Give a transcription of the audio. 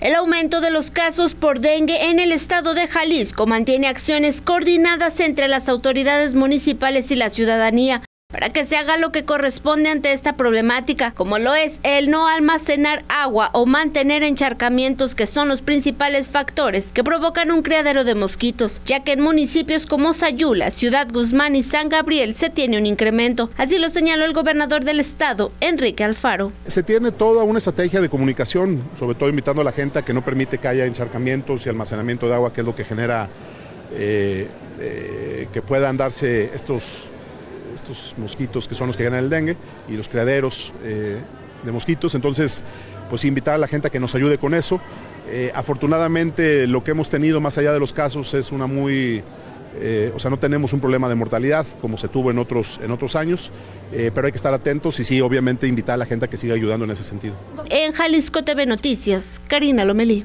El aumento de los casos por dengue en el estado de Jalisco mantiene acciones coordinadas entre las autoridades municipales y la ciudadanía para que se haga lo que corresponde ante esta problemática, como lo es el no almacenar agua o mantener encharcamientos que son los principales factores que provocan un criadero de mosquitos, ya que en municipios como Sayula, Ciudad Guzmán y San Gabriel se tiene un incremento. Así lo señaló el gobernador del estado, Enrique Alfaro. Se tiene toda una estrategia de comunicación, sobre todo invitando a la gente a que no permite que haya encharcamientos y almacenamiento de agua, que es lo que genera eh, eh, que puedan darse estos mosquitos que son los que ganan el dengue y los criaderos eh, de mosquitos. Entonces, pues invitar a la gente a que nos ayude con eso. Eh, afortunadamente, lo que hemos tenido más allá de los casos es una muy eh, o sea, no tenemos un problema de mortalidad como se tuvo en otros, en otros años, pero hay que estar atentos y sí, obviamente, invitar a la gente a que siga ayudando en ese sentido. En Jalisco TV Noticias, Karina Lomelí.